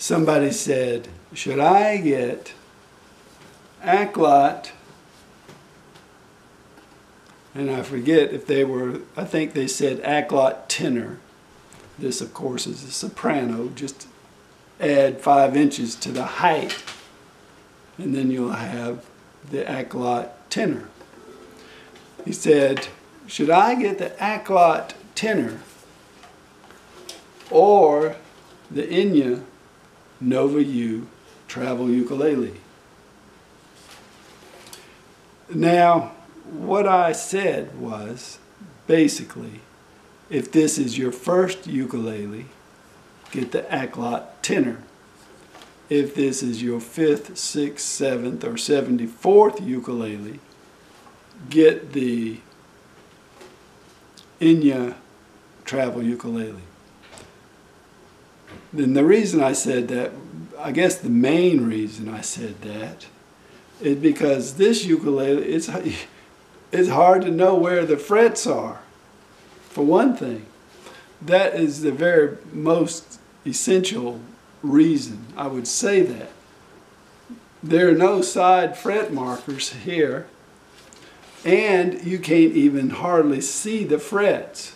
somebody said, should I get Aklot, and I forget if they were, I think they said Aklot tenor. This, of course, is a soprano. Just add five inches to the height, and then you'll have the Aklot tenor. He said, should I get the Aklot tenor or the Enya Nova U travel ukulele? Now, what I said was basically, if this is your first ukulele, get the Aklot tenor. If this is your fifth, sixth, seventh, or 74th ukulele, get the Enya travel ukulele. Then the reason I said that, I guess the main reason I said that, is because this ukulele, it's, it's hard to know where the frets are, for one thing. That is the very most essential reason I would say that. There are no side fret markers here, and you can't even hardly see the frets.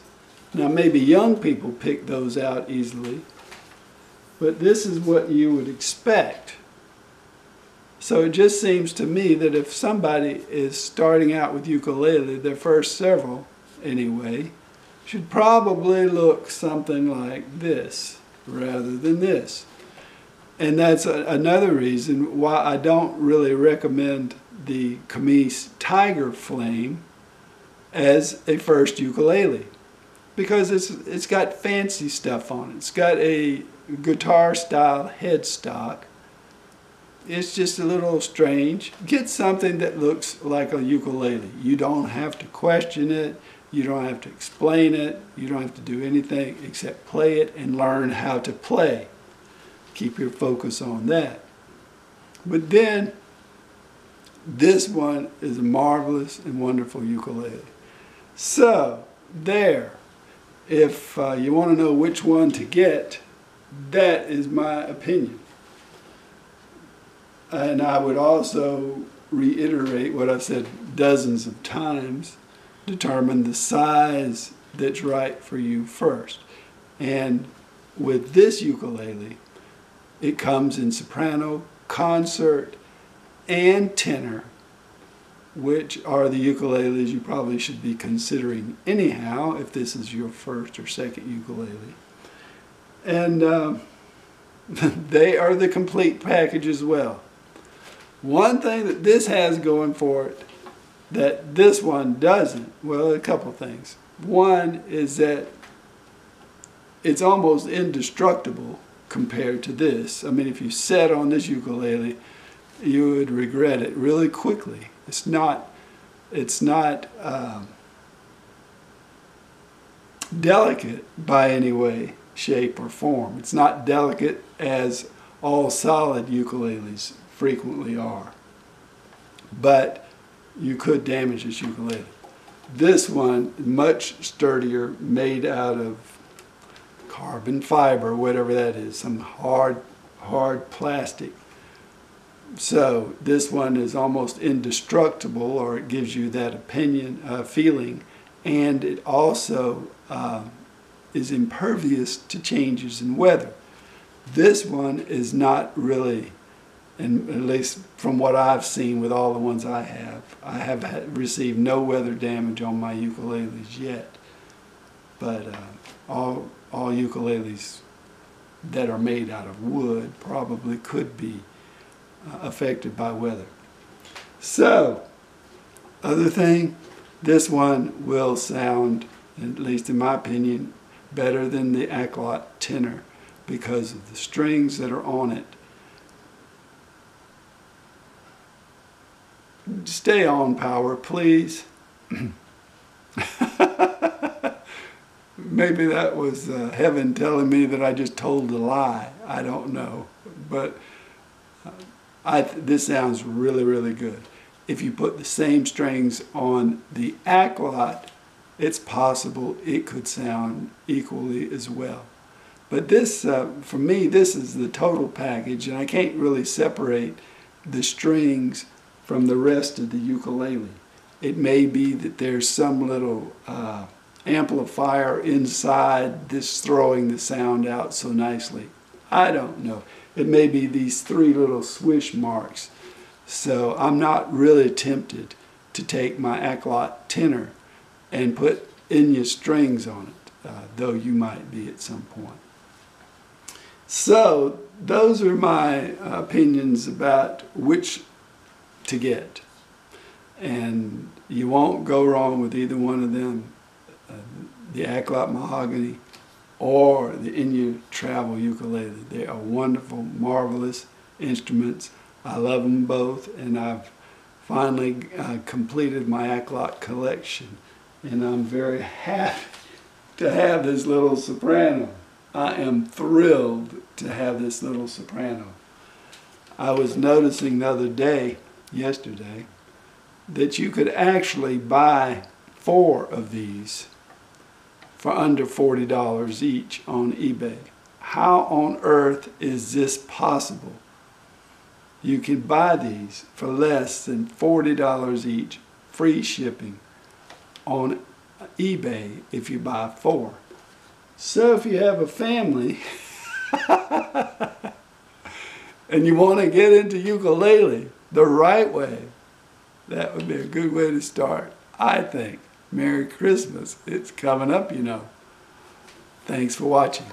Now, maybe young people pick those out easily, but this is what you would expect. So it just seems to me that if somebody is starting out with ukulele, their first several anyway, should probably look something like this rather than this. And that's a, another reason why I don't really recommend the Kmise Tiger Flame as a first ukulele because it's it's got fancy stuff on it. It's got a guitar style headstock. It's just a little strange. Get something that looks like a ukulele. You don't have to question it. You don't have to explain it. You don't have to do anything except play it and learn how to play. Keep your focus on that. But then, this one is a marvelous and wonderful ukulele. So, there. If uh, you want to know which one to get, that is my opinion. And I would also reiterate what I've said dozens of times determine the size that's right for you first. And with this ukulele, it comes in soprano, concert, and tenor, which are the ukuleles you probably should be considering anyhow if this is your first or second ukulele. And uh, they are the complete package as well. One thing that this has going for it that this one doesn't, well, a couple things. One is that it's almost indestructible compared to this. I mean, if you sat on this ukulele, you would regret it really quickly. It's not, it's not um, delicate by any way, shape, or form. It's not delicate as all solid ukuleles frequently are. But you could damage this ukulele. This one, much sturdier, made out of carbon fiber, whatever that is, some hard, hard plastic. So this one is almost indestructible, or it gives you that opinion, uh, feeling, and it also uh, is impervious to changes in weather. This one is not really and at least from what I've seen with all the ones I have, I have received no weather damage on my ukuleles yet. But uh, all, all ukuleles that are made out of wood probably could be uh, affected by weather. So, other thing, this one will sound, at least in my opinion, better than the Aklot tenor because of the strings that are on it Stay on power, please. Maybe that was uh, heaven telling me that I just told a lie. I don't know. But uh, I this sounds really, really good. If you put the same strings on the Aklot, it's possible it could sound equally as well. But this, uh, for me, this is the total package, and I can't really separate the strings from the rest of the ukulele. It may be that there's some little uh, amplifier inside this throwing the sound out so nicely. I don't know. It may be these three little swish marks. So I'm not really tempted to take my Aklot tenor and put Enya strings on it, uh, though you might be at some point. So those are my opinions about which to get. And you won't go wrong with either one of them. Uh, the Aklot Mahogany or the Enya Travel Ukulele. They are wonderful, marvelous instruments. I love them both and I've finally uh, completed my Aklot collection and I'm very happy to have this little soprano. I am thrilled to have this little soprano. I was noticing the other day, yesterday, that you could actually buy four of these for under $40 each on eBay. How on earth is this possible? You can buy these for less than $40 each, free shipping, on eBay if you buy four. So if you have a family and you want to get into ukulele the right way, that would be a good way to start, I think. Merry Christmas. It's coming up, you know. Thanks for watching.